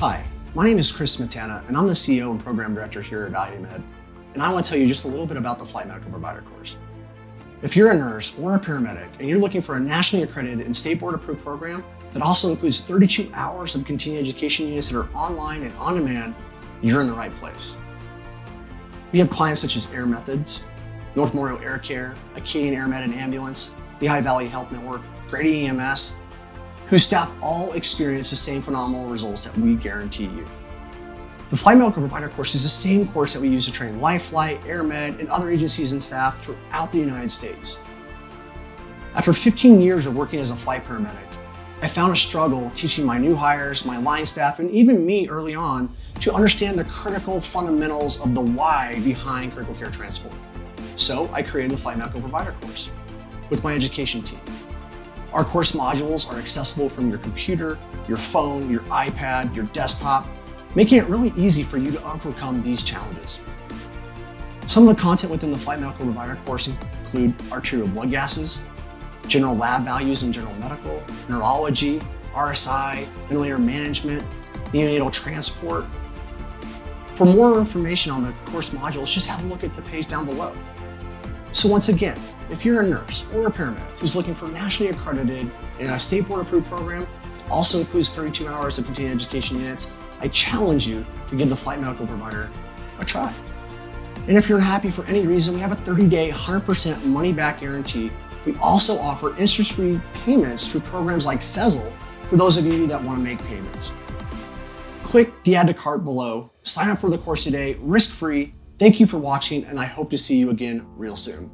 Hi, my name is Chris Smetana, and I'm the CEO and Program Director here at IA MED, and I want to tell you just a little bit about the Flight Medical Provider course. If you're a nurse or a paramedic and you're looking for a nationally accredited and state board approved program that also includes 32 hours of continuing education units that are online and on demand, you're in the right place. We have clients such as Air Methods, North Memorial Air Care, Acadian AirMed and Ambulance, the High Valley Health Network, Grady EMS, whose staff all experience the same phenomenal results that we guarantee you. The Flight Medical Provider course is the same course that we use to train LifeFlight, AirMed, and other agencies and staff throughout the United States. After 15 years of working as a flight paramedic, I found a struggle teaching my new hires, my line staff, and even me early on to understand the critical fundamentals of the why behind critical care transport. So I created the Flight Medical Provider course with my education team. Our course modules are accessible from your computer, your phone, your iPad, your desktop, making it really easy for you to overcome these challenges. Some of the content within the Flight Medical Provider course include arterial blood gases, general lab values in general medical, neurology, RSI, ventilator management, neonatal transport. For more information on the course modules, just have a look at the page down below. So once again, if you're a nurse or a paramedic who's looking for nationally accredited a state board approved program, also includes 32 hours of continuing education units, I challenge you to give the flight medical provider a try. And if you're unhappy for any reason, we have a 30-day, 100% money-back guarantee. We also offer interest-free payments through programs like Sezzle for those of you that want to make payments. Click the add to cart below, sign up for the course today, risk-free, Thank you for watching, and I hope to see you again real soon.